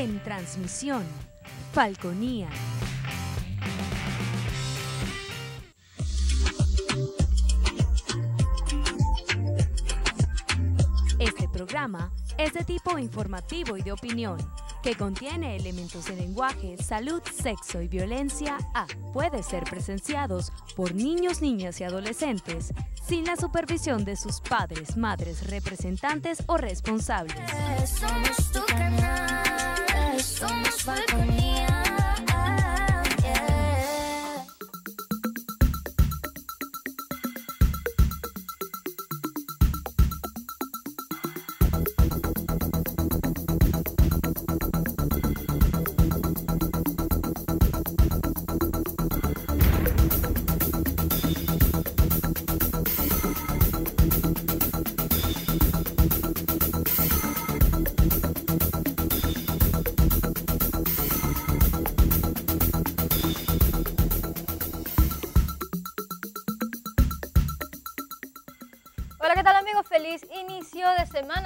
En transmisión, Falconía. Este programa es de tipo informativo y de opinión, que contiene elementos de lenguaje, salud, sexo y violencia A. Puede ser presenciados por niños, niñas y adolescentes sin la supervisión de sus padres, madres, representantes o responsables. Somos somos Falconía. yeah.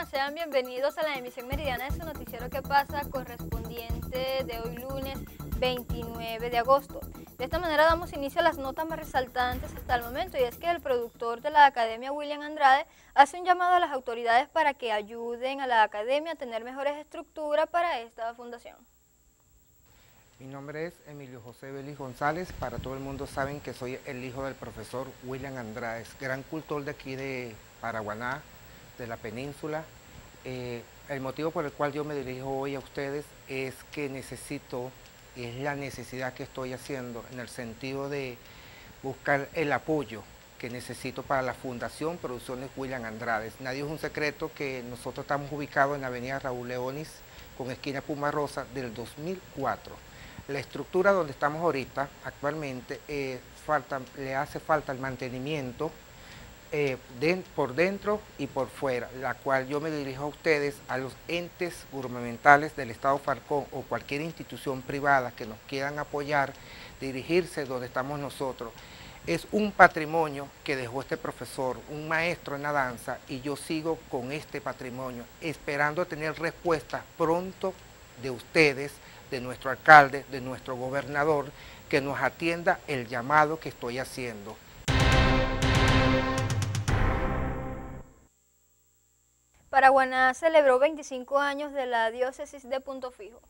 Sean bienvenidos a la emisión meridiana de su noticiero que pasa correspondiente de hoy lunes 29 de agosto. De esta manera damos inicio a las notas más resaltantes hasta el momento y es que el productor de la Academia William Andrade hace un llamado a las autoridades para que ayuden a la Academia a tener mejores estructuras para esta fundación. Mi nombre es Emilio José Belis González. Para todo el mundo saben que soy el hijo del profesor William Andrade, gran cultor de aquí de Paraguaná, de la península. Eh, el motivo por el cual yo me dirijo hoy a ustedes es que necesito, es la necesidad que estoy haciendo en el sentido de buscar el apoyo que necesito para la Fundación Producciones William Andrade. Nadie es un secreto que nosotros estamos ubicados en la avenida Raúl Leonis con esquina Puma Rosa del 2004. La estructura donde estamos ahorita, actualmente, eh, falta, le hace falta el mantenimiento eh, por dentro y por fuera, la cual yo me dirijo a ustedes, a los entes gubernamentales del Estado Falcón o cualquier institución privada que nos quieran apoyar, dirigirse donde estamos nosotros. Es un patrimonio que dejó este profesor, un maestro en la danza, y yo sigo con este patrimonio, esperando tener respuestas pronto de ustedes, de nuestro alcalde, de nuestro gobernador, que nos atienda el llamado que estoy haciendo. Paraguaná celebró 25 años de la diócesis de Punto Fijo.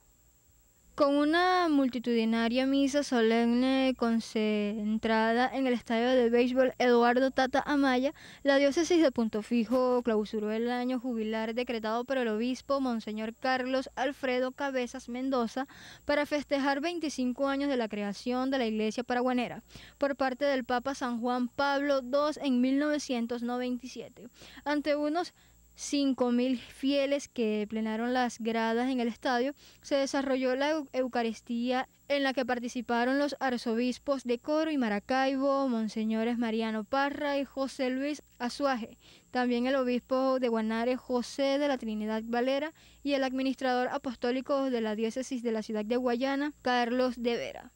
Con una multitudinaria misa solemne concentrada en el estadio de béisbol Eduardo Tata Amaya, la diócesis de Punto Fijo clausuró el año jubilar decretado por el obispo Monseñor Carlos Alfredo Cabezas Mendoza para festejar 25 años de la creación de la iglesia paraguanera por parte del Papa San Juan Pablo II en 1997. Ante unos 5.000 fieles que plenaron las gradas en el estadio, se desarrolló la eu- Eucaristía en la que participaron los arzobispos de Coro y Maracaibo, monseñores Mariano Parra y José Luis Azuaje, también el obispo de Guanare José de la Trinidad Valera y el administrador apostólico de la diócesis de la ciudad de Guayana, Carlos de Vera.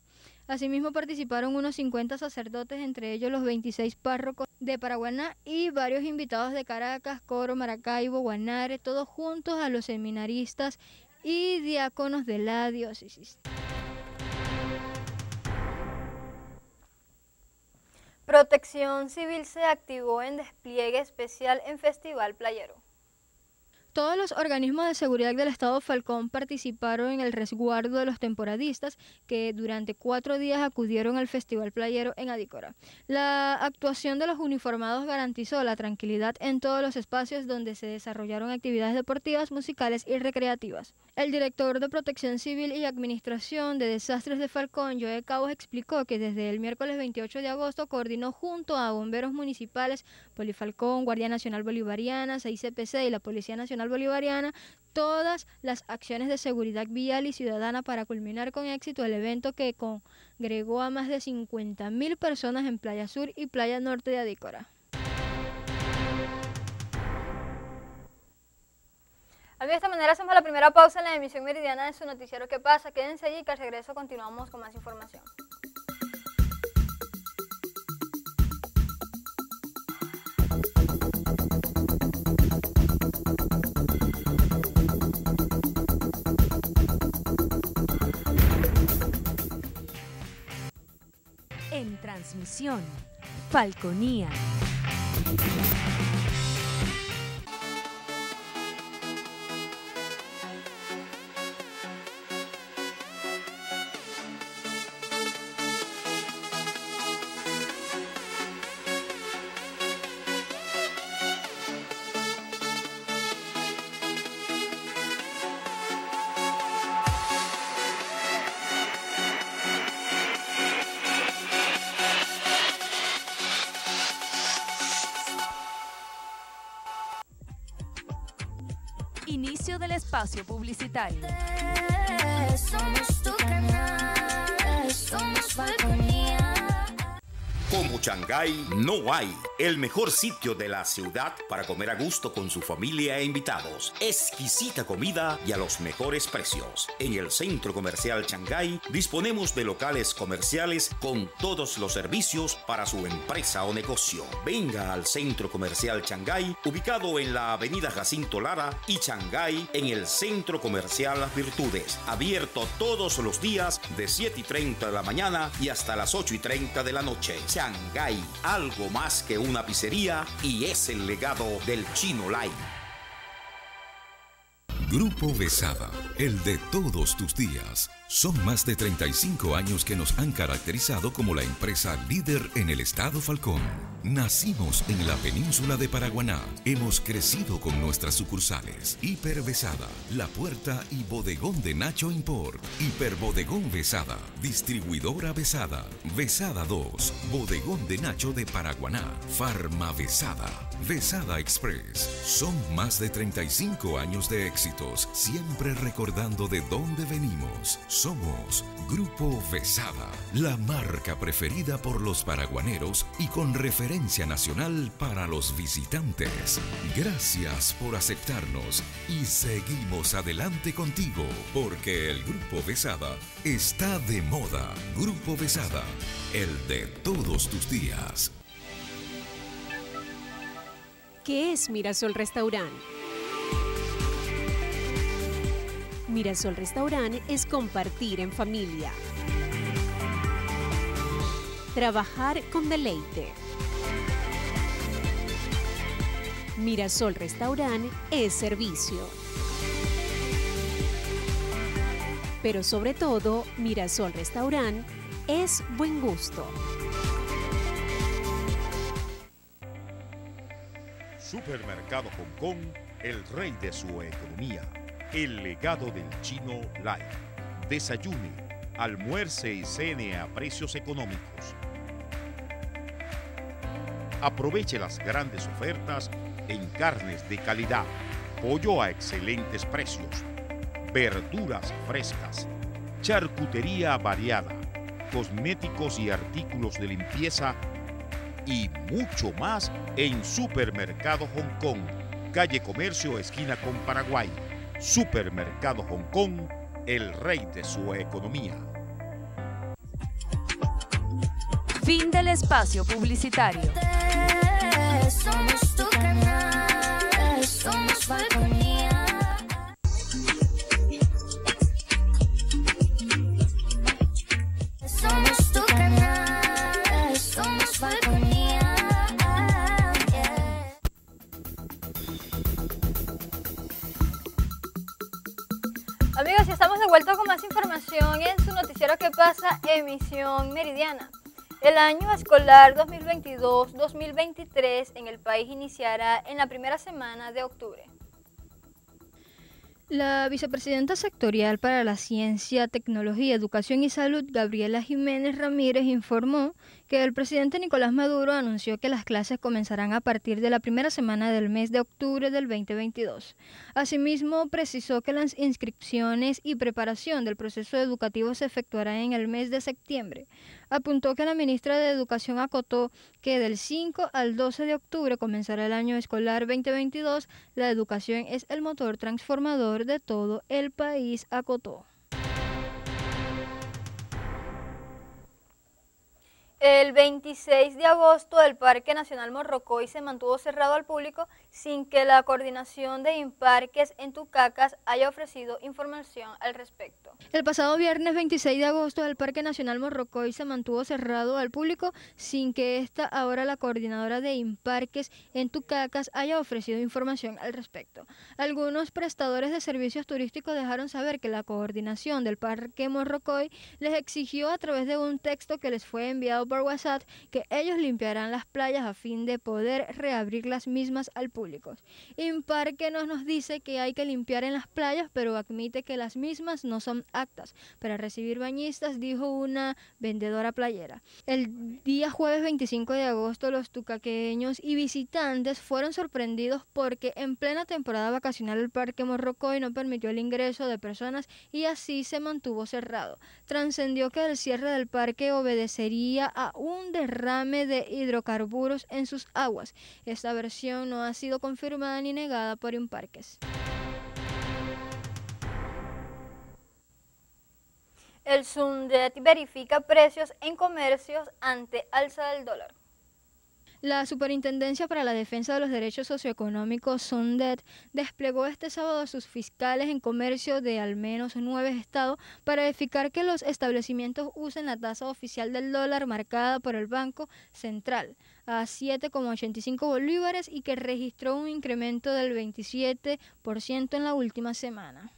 Asimismo participaron unos 50 sacerdotes, entre ellos los 26 párrocos de Paraguaná y varios invitados de Caracas, Coro, Maracaibo, Guanare, todos juntos a los seminaristas y diáconos de la diócesis. Protección Civil se activó en despliegue especial en Festival Playero. Todos los organismos de seguridad del Estado Falcón participaron en el resguardo de los temporadistas que durante cuatro días acudieron al Festival Playero en Adícora. La actuación de los uniformados garantizó la tranquilidad en todos los espacios donde se desarrollaron actividades deportivas, musicales y recreativas. El director de Protección Civil y Administración de Desastres de Falcón, Joe Cabos, explicó que desde el miércoles 28 de agosto coordinó junto a bomberos municipales, Polifalcón, Guardia Nacional Bolivariana, CICPC y la Policía Nacional Bolivariana todas las acciones de seguridad vial y ciudadana para culminar con éxito el evento que congregó a más de 50.000 personas en Playa Sur y Playa Norte de Adícora. De esta manera hacemos la primera pausa en la emisión meridiana de su noticiero ¿Qué pasa? Quédense allí que al regreso continuamos con más información. En transmisión, Falconía. Espacio publicitario. Somos tu canal, somos Falconía. Como Shanghái no hay. El mejor sitio de la ciudad para comer a gusto con su familia e invitados. Exquisita comida y a los mejores precios. En el Centro Comercial Shanghái disponemos de locales comerciales con todos los servicios para su empresa o negocio. Venga al Centro Comercial Shanghái, ubicado en la Avenida Jacinto Lara y Shanghái en el Centro Comercial Las Virtudes. Abierto todos los días de 7 y 30 de la mañana y hasta las 8 y 30 de la noche. Shanghái, algo más que una pizzería y es el legado del Chino Light. Grupo Besada, el de todos tus días. Son más de 35 años que nos han caracterizado como la empresa líder en el estado Falcón. Nacimos en la península de Paraguaná. Hemos crecido con nuestras sucursales. Hiper Besada, La Puerta y Bodegón de Nacho Import. Hiper Bodegón Besada, Distribuidora Besada, Besada 2, Bodegón de Nacho de Paraguaná, Farma Besada, Besada Express. Son más de 35 años de siempre recordando de dónde venimos. Somos Grupo Besada, la marca preferida por los paraguaneros y con referencia nacional para los visitantes. Gracias por aceptarnos y seguimos adelante contigo, porque el Grupo Besada está de moda. Grupo Besada, el de todos tus días. ¿Qué es Mirasol Restaurant? Mirasol Restaurant es compartir en familia. Trabajar con deleite. Mirasol Restaurant es servicio. Pero sobre todo, Mirasol Restaurant es buen gusto. Supermercado Hong Kong, el rey de su economía. El legado del chino Life. Desayune, almuerce y cene a precios económicos. Aproveche las grandes ofertas en carnes de calidad, pollo a excelentes precios, verduras frescas, charcutería variada, cosméticos y artículos de limpieza y mucho más en Supermercado Hong Kong, calle Comercio, esquina con Paraguay. Supermercado Hong Kong, el rey de su economía. Fin del espacio publicitario. Somos tu canal, somos Falconía. Con más información en su noticiero que pasa, emisión meridiana. El año escolar 2022-2023 en el país iniciará en la primera semana de octubre. La vicepresidenta sectorial para la Ciencia, Tecnología, Educación y Salud, Gabriela Jiménez Ramírez, informó que el presidente Nicolás Maduro anunció que las clases comenzarán a partir de la primera semana del mes de octubre del 2022. Asimismo, precisó que las inscripciones y preparación del proceso educativo se efectuarán en el mes de septiembre. Apuntó que la ministra de Educación acotó que del 5 al 12 de octubre comenzará el año escolar 2022. La educación es el motor transformador de todo el país, acotó. El 26 de agosto el Parque Nacional Morrocoy se mantuvo cerrado al público sin que la coordinación de Imparques en Tucacas haya ofrecido información al respecto. El pasado viernes 26 de agosto el Parque Nacional Morrocoy se mantuvo cerrado al público sin que esta ahora la coordinadora de Imparques en Tucacas haya ofrecido información al respecto. Algunos prestadores de servicios turísticos dejaron saber que la coordinación del Parque Morrocoy les exigió a través de un texto que les fue enviado por WhatsApp que ellos limpiarán las playas a fin de poder reabrir las mismas al público. Imparque nos nos dice que hay que limpiar en las playas, pero admite que las mismas no son aptas para recibir bañistas, dijo una vendedora playera. El día jueves 25 de agosto los tucaqueños y visitantes fueron sorprendidos porque en plena temporada vacacional el Parque Morrocoy no permitió el ingreso de personas y así se mantuvo cerrado. Trascendió que el cierre del parque obedecería a un derrame de hidrocarburos en sus aguas. Esta versión no ha sido confirmada ni negada por Imparques. El SUNDET verifica precios en comercios ante alza del dólar. La Superintendencia para la Defensa de los Derechos Socioeconómicos, SUNDET, desplegó este sábado a sus fiscales en comercio de al menos nueve estados para verificar que los establecimientos usen la tasa oficial del dólar marcada por el Banco Central a 7,85 bolívares y que registró un incremento del 27% en la última semana.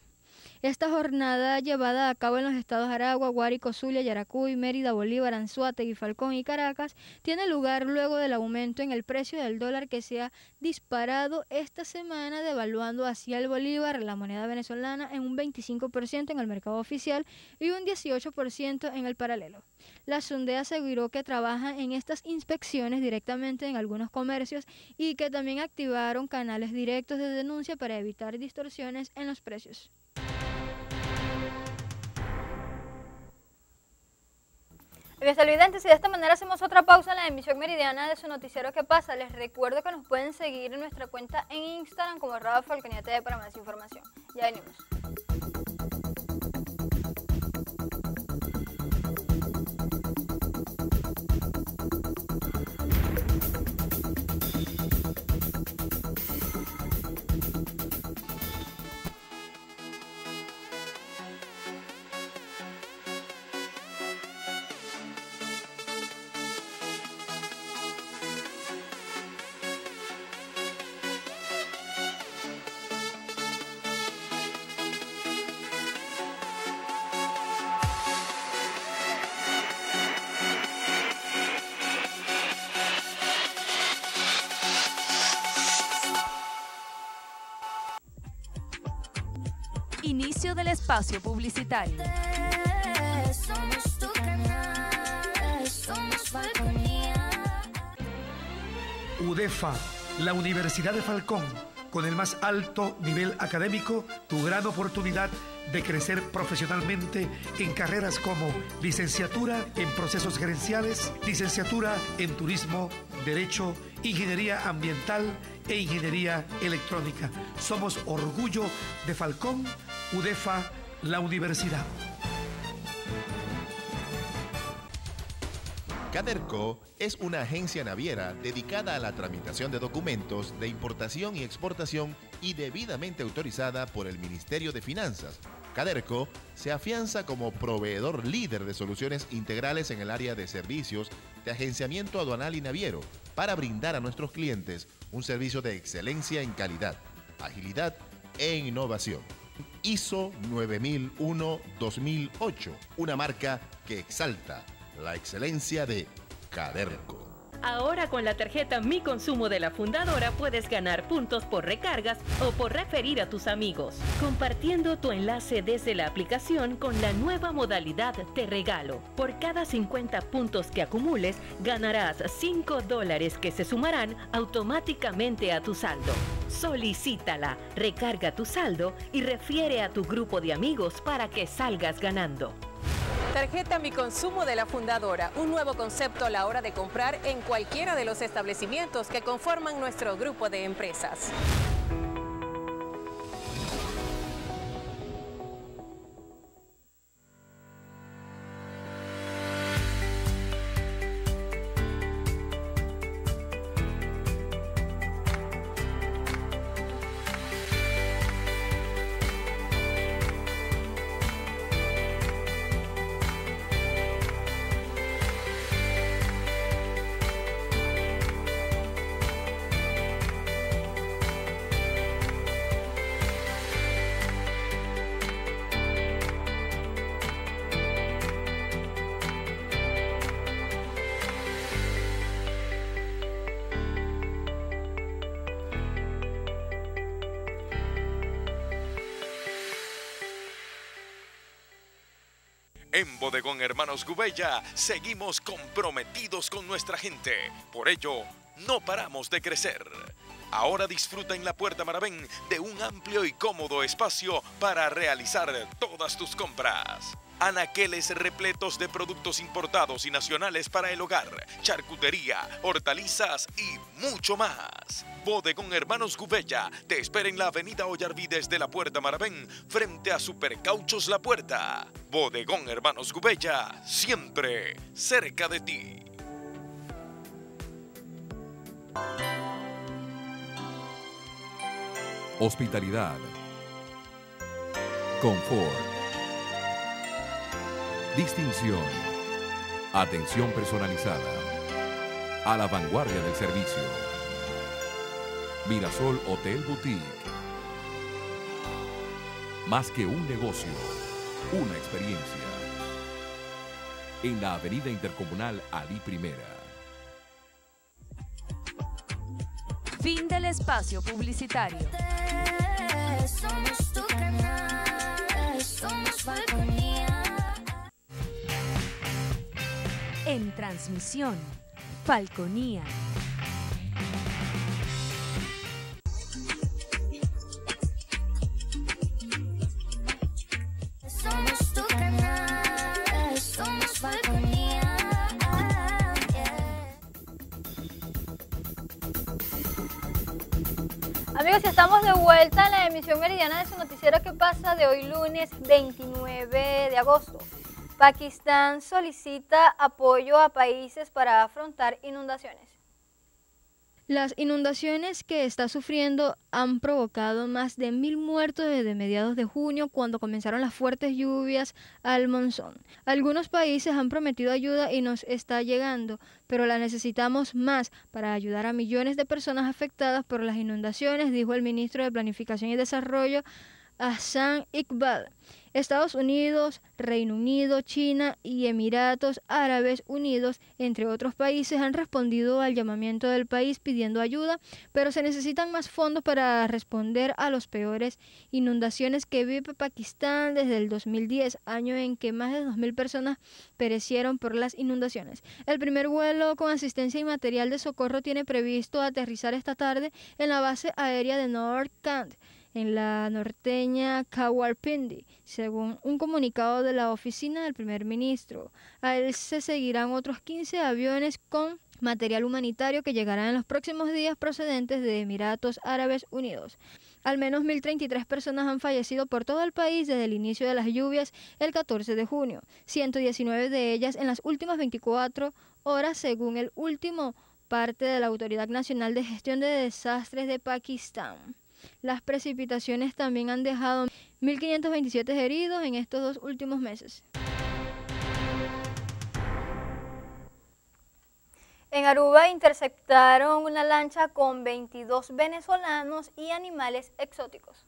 Esta jornada llevada a cabo en los estados Aragua, Guárico, Zulia, Yaracuy, Mérida, Bolívar, Anzuategui, Falcón y Caracas tiene lugar luego del aumento en el precio del dólar que se ha disparado esta semana devaluando hacia el Bolívar, la moneda venezolana, en un 25% en el mercado oficial y un 18% en el paralelo. La Sunde aseguró que trabaja en estas inspecciones directamente en algunos comercios y que también activaron canales directos de denuncia para evitar distorsiones en los precios. Televidentes, y de esta manera hacemos otra pausa en la emisión meridiana de su noticiero que pasa. Les recuerdo que nos pueden seguir en nuestra cuenta en Instagram como arroba Falconía TV para más información. Ya venimos. Inicio del espacio publicitario. Somos tu canal, somos Falconía. UDEFA, la Universidad de Falcón, con el más alto nivel académico, tu gran oportunidad de crecer profesionalmente en carreras como licenciatura en procesos gerenciales, licenciatura en turismo, derecho, ingeniería ambiental e ingeniería electrónica. Somos orgullo de Falcón, UDEFA, la universidad. Caderco es una agencia naviera dedicada a la tramitación de documentos de importación y exportación y debidamente autorizada por el Ministerio de Finanzas. Caderco se afianza como proveedor líder de soluciones integrales en el área de servicios de agenciamiento aduanal y naviero para brindar a nuestros clientes un servicio de excelencia en calidad, agilidad e innovación. ISO 9001-2008, una marca que exalta la excelencia de Caderco. Ahora con la tarjeta Mi Consumo de la Fundadora puedes ganar puntos por recargas o por referir a tus amigos, compartiendo tu enlace desde la aplicación con la nueva modalidad Te Regalo. Por cada 50 puntos que acumules, ganarás 5 dólares que se sumarán automáticamente a tu saldo. Solicítala, recarga tu saldo y refiere a tu grupo de amigos para que salgas ganando. Tarjeta Mi Consumo de la Fundadora, un nuevo concepto a la hora de comprar en cualquiera de los establecimientos que conforman nuestro grupo de empresas. En Bodegón Hermanos Gubella seguimos comprometidos con nuestra gente. Por ello, no paramos de crecer. Ahora disfruta en la Puerta Maravén de un amplio y cómodo espacio para realizar todas tus compras. Anaqueles repletos de productos importados y nacionales para el hogar, charcutería, hortalizas y mucho más. Bodegón Hermanos Gubella te espera en la avenida Ollarvides de la Puerta Maravén frente a Supercauchos La Puerta. Bodegón Hermanos Gubella, siempre cerca de ti. Hospitalidad. Confort. Distinción. Atención personalizada. A la vanguardia del servicio. Mirasol Hotel Boutique. Más que un negocio, una experiencia. En la Avenida Intercomunal Ali Primera. Fin del espacio publicitario. Somos tu canal, somos En transmisión, Falconía. Somos tu canal, somos Falconía. Amigos, estamos de vuelta en la emisión meridiana de su noticiero que pasa de hoy lunes 29 de agosto. Pakistán solicita apoyo a países para afrontar inundaciones. Las inundaciones que está sufriendo han provocado más de mil muertos desde mediados de junio, cuando comenzaron las fuertes lluvias al monzón. Algunos países han prometido ayuda y nos está llegando, pero la necesitamos más para ayudar a millones de personas afectadas por las inundaciones, dijo el ministro de Planificación y Desarrollo, Hassan Iqbal. Estados Unidos, Reino Unido, China y Emiratos Árabes Unidos, entre otros países, han respondido al llamamiento del país pidiendo ayuda, pero se necesitan más fondos para responder a las peores inundaciones que vive Pakistán desde el 2010, año en que más de 2.000 personas perecieron por las inundaciones. El primer vuelo con asistencia y material de socorro tiene previsto aterrizar esta tarde en la base aérea de North Kant en la norteña Kawalpindi, según un comunicado de la oficina del primer ministro. A él se seguirán otros 15 aviones con material humanitario que llegarán en los próximos días procedentes de Emiratos Árabes Unidos. Al menos 1.033 personas han fallecido por todo el país desde el inicio de las lluvias el 14 de junio, 119 de ellas en las últimas 24 horas según el último parte de la Autoridad Nacional de Gestión de Desastres de Pakistán. Las precipitaciones también han dejado 1.527 heridos en estos dos últimos meses. En Aruba interceptaron una lancha con 22 venezolanos y animales exóticos.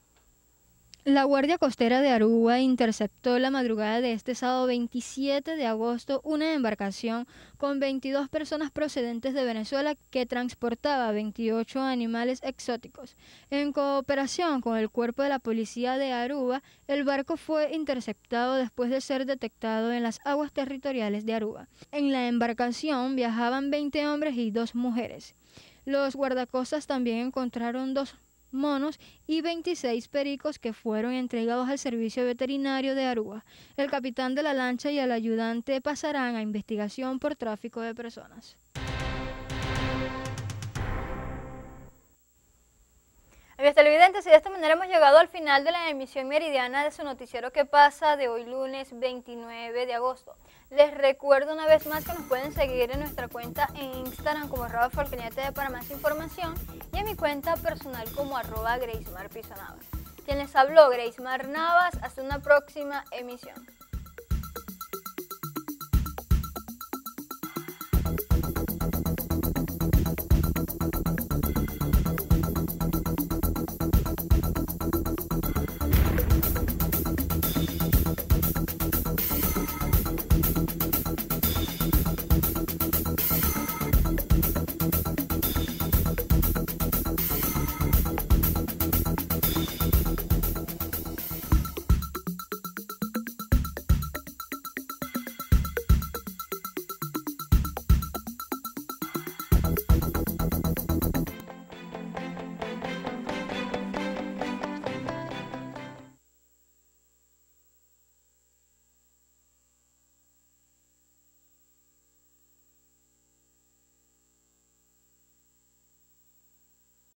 La Guardia Costera de Aruba interceptó la madrugada de este sábado 27 de agosto una embarcación con 22 personas procedentes de Venezuela que transportaba 28 animales exóticos. En cooperación con el cuerpo de la policía de Aruba, el barco fue interceptado después de ser detectado en las aguas territoriales de Aruba. En la embarcación viajaban 20 hombres y dos mujeres. Los guardacostas también encontraron dos monos y 26 pericos que fueron entregados al servicio veterinario de Aruba. El capitán de la lancha y el ayudante pasarán a investigación por tráfico de personas. Amigos televidentes, y de esta manera hemos llegado al final de la emisión meridiana de su noticiero que pasa de hoy lunes 29 de agosto. Les recuerdo una vez más que nos pueden seguir en nuestra cuenta en Instagram como arroba para más información y en mi cuenta personal como arroba Gracemar Piso Navas. Quien les habló, Gracemar Navas, hasta una próxima emisión.